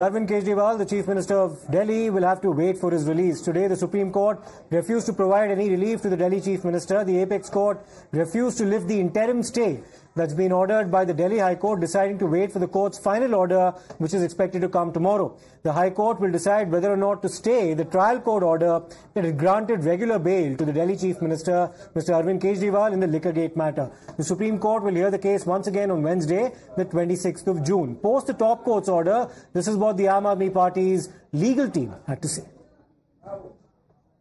Arvind Kejriwal, the Chief Minister of Delhi, will have to wait for his release. Today, the Supreme Court refused to provide any relief to the Delhi Chief Minister. The Apex Court refused to lift the interim stay that's been ordered by the Delhi High Court, deciding to wait for the court's final order, which is expected to come tomorrow. The High Court will decide whether or not to stay the trial court order that had granted regular bail to the Delhi Chief Minister, Mr. Arvind Kejriwal, in the Liquorgate matter. The Supreme Court will hear the case once again on Wednesday, the 26th of June. Post the top court's order, this is what the Aam Aadmi Party's legal team had to say.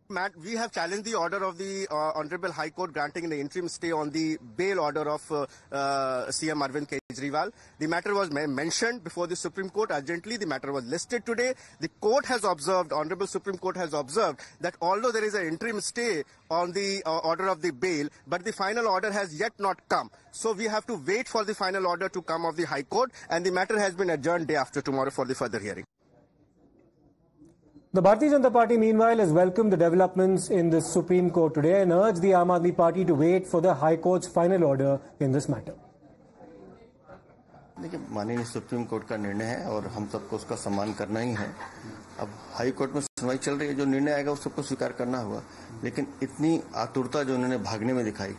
Matt, we have challenged the order of the uh, Honorable High Court granting an interim stay on the bail order of uh, uh, CM Arvind Kejriwal. The matter was mentioned before the Supreme Court urgently. The matter was listed today. The court has observed, Honorable Supreme Court has observed that although there is an interim stay on the uh, order of the bail, but the final order has yet not come. So we have to wait for the final order to come of the High Court and the matter has been adjourned day after tomorrow for the further hearing. The Bharatiya Janata Party, meanwhile, has welcomed the developments in the Supreme Court today and urged the Aam Aadmi Party to wait for the High Court's final order in this matter. देखिए माननीय supreme court का निर्णय है और हम सबको उसका सम्मान करना ही है। अब हाई कोर्ट में सुनवाई चल रही है जो निर्णय आएगा उस सबको स्वीकार करना होगा। लेकिन इतनी आतुरता जो उन्होंने भागने में दिखाई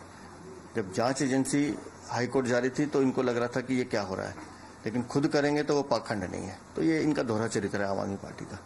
जब जाँच एजेंसी हाई कोर्ट जा रही थी तो इनको लग रहा था कि ये क्या हो रहा है। लेकिन खुद करेंगे तो वो पाखंड नहीं है। तो ये इनका दोहरा चरित्र है आम आदमी पार्टी का।